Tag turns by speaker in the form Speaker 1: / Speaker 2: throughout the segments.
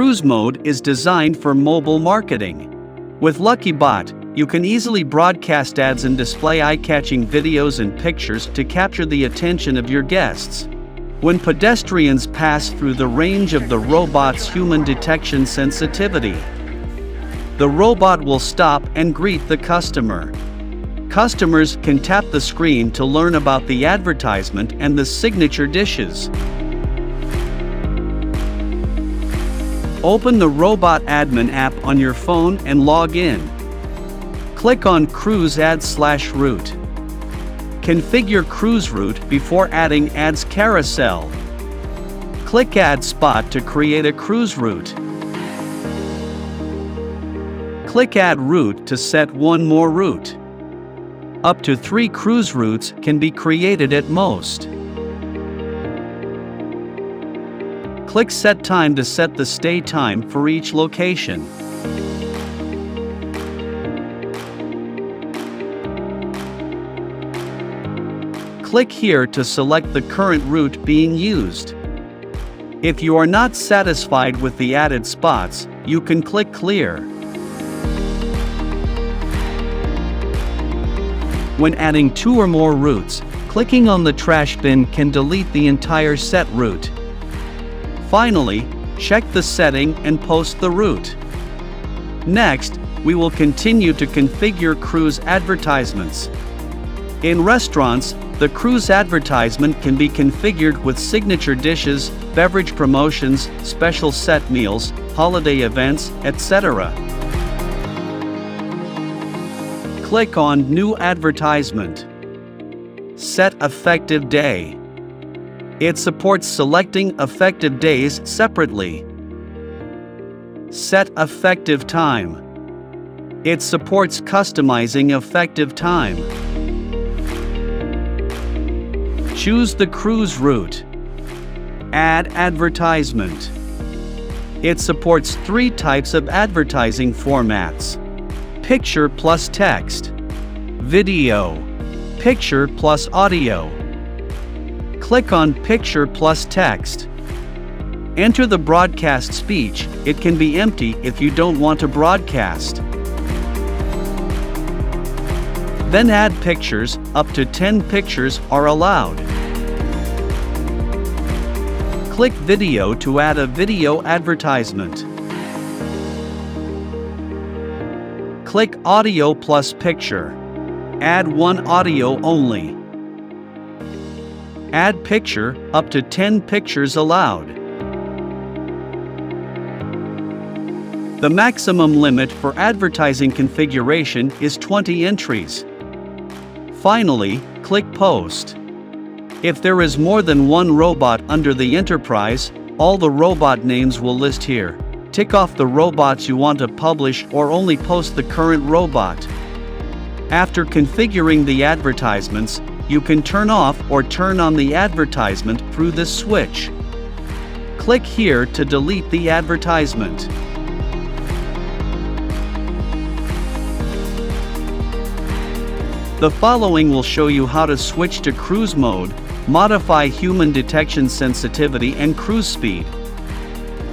Speaker 1: Cruise Mode is designed for mobile marketing. With LuckiBot, you can easily broadcast ads and display eye-catching videos and pictures to capture the attention of your guests. When pedestrians pass through the range of the robot's human detection sensitivity, the robot will stop and greet the customer. Customers can tap the screen to learn about the advertisement and the signature dishes. Open the Robot Admin app on your phone and log in. Click on Cruise Ads slash route. Configure cruise route before adding ads carousel. Click Add Spot to create a cruise route. Click Add Route to set one more route. Up to three cruise routes can be created at most. Click Set Time to set the stay time for each location. Click here to select the current route being used. If you are not satisfied with the added spots, you can click Clear. When adding two or more routes, clicking on the trash bin can delete the entire set route. Finally, check the setting and post the route. Next, we will continue to configure cruise advertisements. In restaurants, the cruise advertisement can be configured with signature dishes, beverage promotions, special set meals, holiday events, etc. Click on New Advertisement. Set Effective Day. It supports selecting effective days separately. Set effective time. It supports customizing effective time. Choose the cruise route. Add advertisement. It supports three types of advertising formats picture plus text, video, picture plus audio. Click on Picture plus Text. Enter the broadcast speech, it can be empty if you don't want to broadcast. Then add pictures, up to 10 pictures are allowed. Click Video to add a video advertisement. Click Audio plus Picture. Add one audio only. Add picture, up to 10 pictures allowed. The maximum limit for advertising configuration is 20 entries. Finally, click Post. If there is more than one robot under the enterprise, all the robot names will list here. Tick off the robots you want to publish or only post the current robot. After configuring the advertisements, you can turn off or turn on the advertisement through this switch. Click here to delete the advertisement. The following will show you how to switch to cruise mode, modify human detection sensitivity and cruise speed.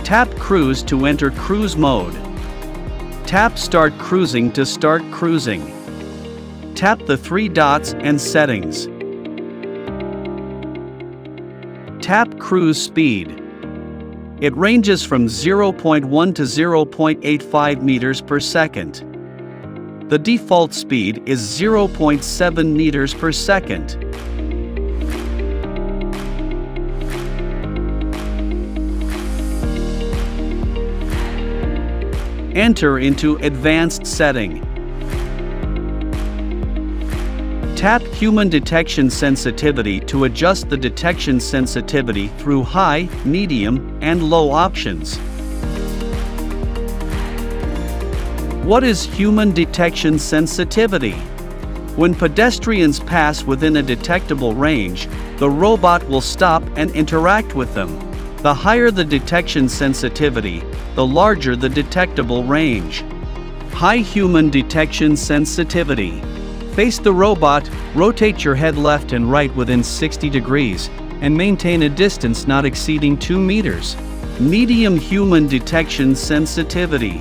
Speaker 1: Tap Cruise to enter cruise mode. Tap Start Cruising to start cruising tap the three dots and Settings. Tap Cruise Speed. It ranges from 0.1 to 0.85 meters per second. The default speed is 0.7 meters per second. Enter into Advanced Setting. Tap Human Detection Sensitivity to adjust the detection sensitivity through high, medium, and low options. What is human detection sensitivity? When pedestrians pass within a detectable range, the robot will stop and interact with them. The higher the detection sensitivity, the larger the detectable range. High human detection sensitivity. Face the robot, rotate your head left and right within 60 degrees, and maintain a distance not exceeding 2 meters. Medium human detection sensitivity.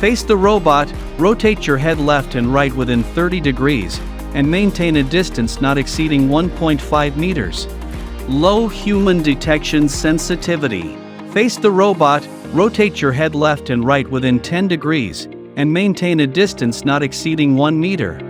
Speaker 1: Face the robot, rotate your head left and right within 30 degrees, and maintain a distance not exceeding 1.5 meters. Low human detection sensitivity. Face the robot, rotate your head left and right within 10 degrees, and maintain a distance not exceeding 1 meter.